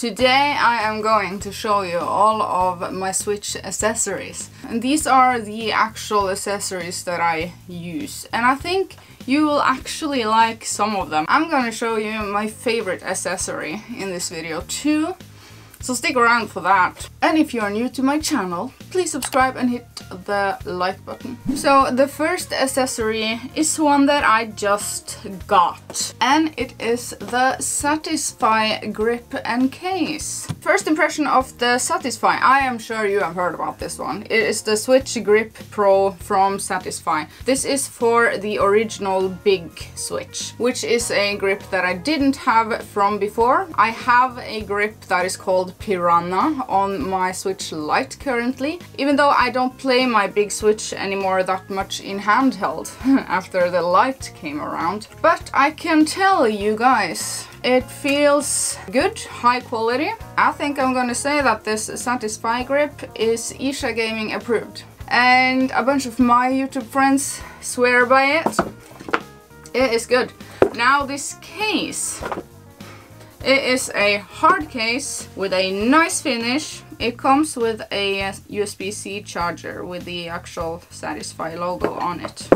Today I am going to show you all of my Switch accessories. And these are the actual accessories that I use. And I think you will actually like some of them. I'm gonna show you my favorite accessory in this video too. So stick around for that. And if you are new to my channel, please subscribe and hit the like button. So the first accessory is one that I just got. And it is the Satisfye grip and case. First impression of the Satisfye. I am sure you have heard about this one. It is the Switch Grip Pro from Satisfye. This is for the original big Switch, which is a grip that I didn't have from before. I have a grip that is called Piranha on my Switch Lite currently, even though I don't play my big Switch anymore that much in handheld after the Lite came around. But I can tell you guys, it feels good, high quality. I think I'm gonna say that this Satisfye grip is Ircha Gaming approved. And a bunch of my YouTube friends swear by it. It is good. Now this case it is a hard case with a nice finish. It comes with a uh, USB-C charger with the actual Satisfye logo on it.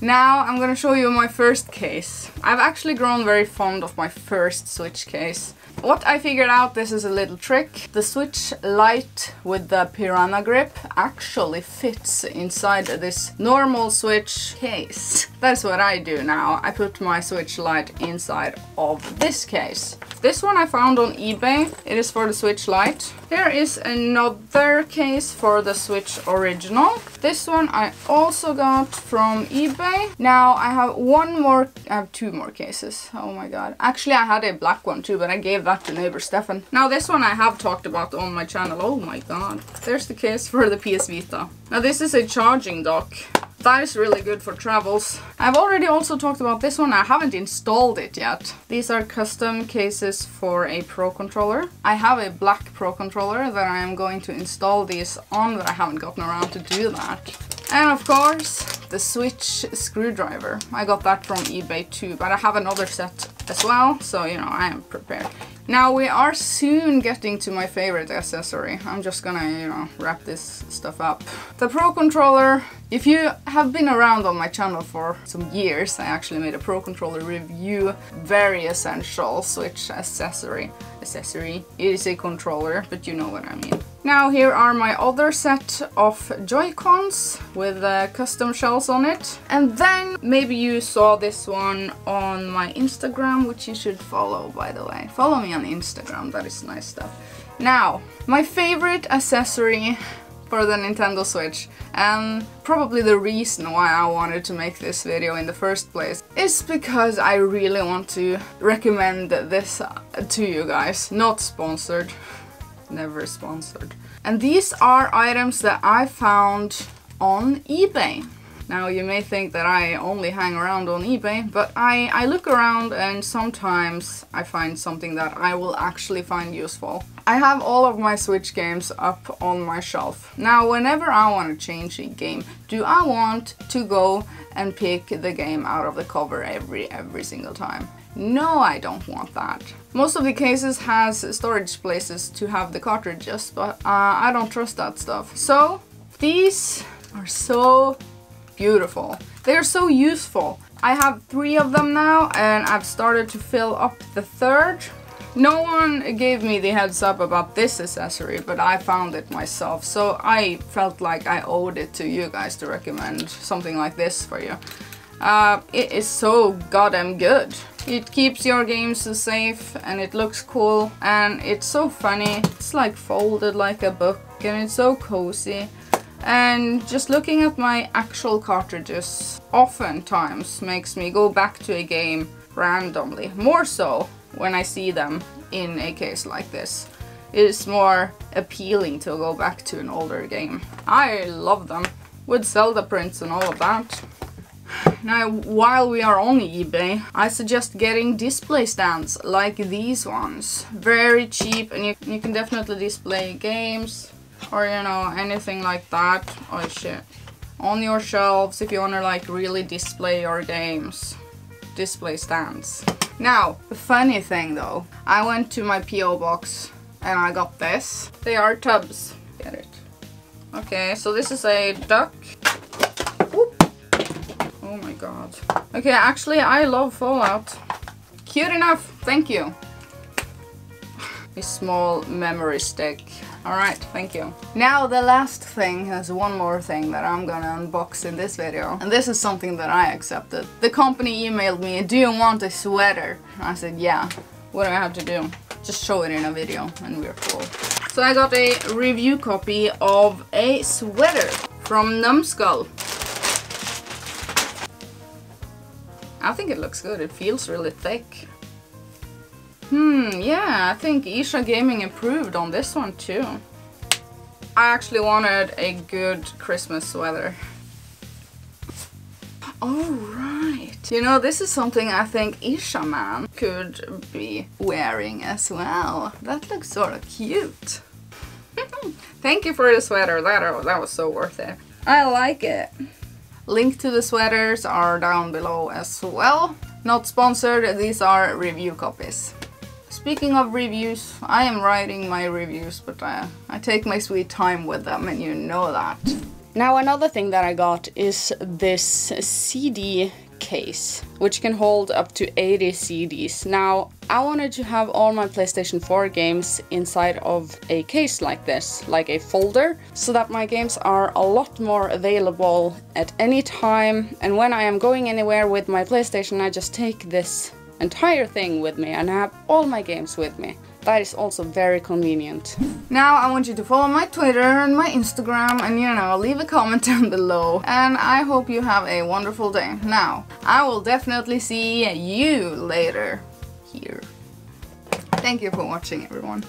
Now I'm gonna show you my first case. I've actually grown very fond of my first Switch case. What I figured out, this is a little trick. The Switch Lite with the Piranha grip actually fits inside this normal Switch case. That's what I do now. I put my Switch Lite inside of this case. This one I found on eBay. It is for the Switch Lite. Here is another case for the Switch Original. This one I also got from eBay. Now I have one more, I have two more cases. Oh my god. Actually I had a black one too, but I gave that to neighbor Stefan. Now this one I have talked about on my channel. Oh my god. There's the case for the PS Vita. Now this is a charging dock. That is really good for travels. I've already also talked about this one. I haven't installed it yet. These are custom cases for a Pro controller. I have a black Pro controller that I am going to install these on, but I haven't gotten around to do that. And of course, the Switch screwdriver. I got that from eBay too, but I have another set as well, so you know, I am prepared. Now we are soon getting to my favorite accessory. I'm just gonna, you know, wrap this stuff up. The Pro Controller. If you have been around on my channel for some years, I actually made a Pro Controller review. Very essential Switch accessory. Accessory. It is a controller, but you know what I mean. Now here are my other set of Joy-Cons with uh, custom shells on it. And then maybe you saw this one on my Instagram, which you should follow by the way. Follow me on Instagram, that is nice stuff. Now, my favorite accessory for the Nintendo Switch and probably the reason why I wanted to make this video in the first place is because I really want to recommend this to you guys. Not sponsored, never sponsored. And these are items that I found on eBay. Now you may think that I only hang around on eBay, but I, I look around and sometimes I find something that I will actually find useful. I have all of my Switch games up on my shelf. Now whenever I want to change a game, do I want to go and pick the game out of the cover every every single time? No, I don't want that. Most of the cases has storage places to have the cartridges, but uh, I don't trust that stuff. So, these are so beautiful. They're so useful. I have three of them now and I've started to fill up the third. No one gave me the heads up about this accessory, but I found it myself. So I felt like I owed it to you guys to recommend something like this for you. Uh, it is so goddamn good. It keeps your games safe and it looks cool and it's so funny. It's like folded like a book and it's so cozy. And just looking at my actual cartridges oftentimes makes me go back to a game randomly. More so when I see them in a case like this. It is more appealing to go back to an older game. I love them. With Zelda prints and all of that. Now, while we are on eBay, I suggest getting display stands like these ones. Very cheap and you, you can definitely display games, or you know anything like that oh shit on your shelves if you want to like really display your games display stands now the funny thing though I went to my PO box And I got this. They are tubs. Get it. Okay, so this is a duck. God. Okay, actually I love Fallout. Cute enough, thank you. A small memory stick. Alright, thank you. Now the last thing is one more thing that I'm gonna unbox in this video. And this is something that I accepted. The company emailed me, do you want a sweater? I said, yeah. What do I have to do? Just show it in a video and we're cool. So I got a review copy of a sweater from Numskull. I think it looks good. It feels really thick. Hmm, yeah, I think Ircha Gaming improved on this one too. I actually wanted a good Christmas sweater. Alright. You know, this is something I think Ircha Man could be wearing as well. That looks sort of cute. Thank you for the sweater. That, that was so worth it. I like it. Link to the sweaters are down below as well. Not sponsored, these are review copies. Speaking of reviews, I am writing my reviews, but uh, I take my sweet time with them and you know that. Now another thing that I got is this CD case, which can hold up to 80 CDs. Now, I wanted to have all my PlayStation 4 games inside of a case like this, like a folder, so that my games are a lot more available at any time. And when I am going anywhere with my PlayStation, I just take this entire thing with me and I have all my games with me. That is also very convenient. Now I want you to follow my Twitter and my Instagram and you know, leave a comment down below. And I hope you have a wonderful day. Now, I will definitely see you later here. Thank you for watching everyone.